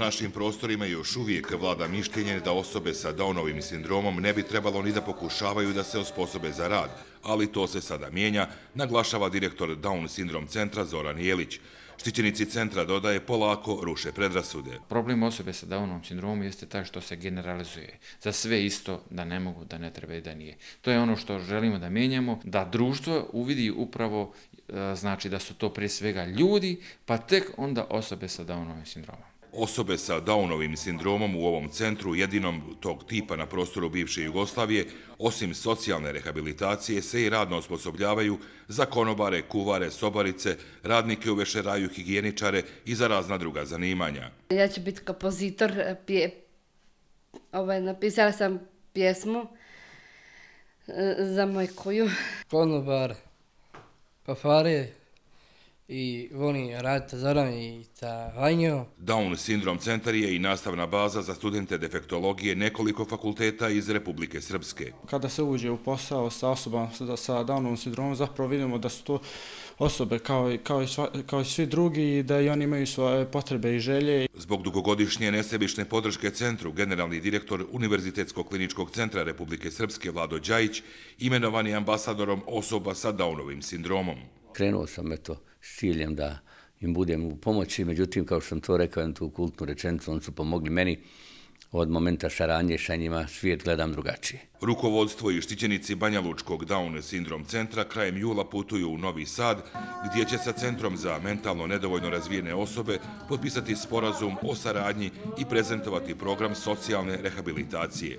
našim prostorima još uvijek vlada mišljenje da osobe sa Downovim sindromom ne bi trebalo ni da pokušavaju da se osposobe za rad, ali to se sada mijenja, naglašava direktor Down sindrom centra Zoran Jelić. Štićenici centra dodaje polako ruše predrasude. Problem osobe sa Downom sindromom jeste taj što se generalizuje. Za sve isto da ne mogu, da ne treba i da nije. To je ono što želimo da menjamo, da društvo uvidi upravo e, znači da su to prije svega ljudi, pa tek onda osobe sa Downovim sindromom. Osobe sa Downovim sindromom u ovom centru, jedinom tog tipa na prostoru bivše Jugoslavije, osim socijalne rehabilitacije, se i radno osposobljavaju za konobare, kuvare, sobarice, radnike u vešeraju, higijeničare i za razna druga zanimanja. Ja ću biti kompozitor, pije, ovaj, napisala sam pjesmu e, za moj koju. Konobar, pafare, i volim raditi Zoran i ta Vanjo. Down sindrom centar je i nastavna baza za studente defektologije nekoliko fakulteta iz Republike Srpske. Kada se uđe u posao sa osobama sa Downom sindromom, zapravo vidimo da su to osobe kao i, kao, i sva, kao i svi drugi i da i oni imaju svoje potrebe i želje. Zbog dugogodišnje nesebične podrške centru, generalni direktor Univerzitetskog kliničkog centra Republike Srpske Vlado Đajić imenovan je ambasadorom osoba sa Downovim sindromom. Krenuo sam eto s ciljem da im budem u pomoći, međutim, kao što sam to rekao, tu kultnu rečenicu, oni su pomogli meni od momenta saranje sa njima, svijet gledam drugačije. Rukovodstvo i štićenici Banja Lučkog Down sindrom centra krajem jula putuju u Novi Sad, gdje će sa Centrom za mentalno nedovoljno razvijene osobe potpisati sporazum o saradnji i prezentovati program socijalne rehabilitacije.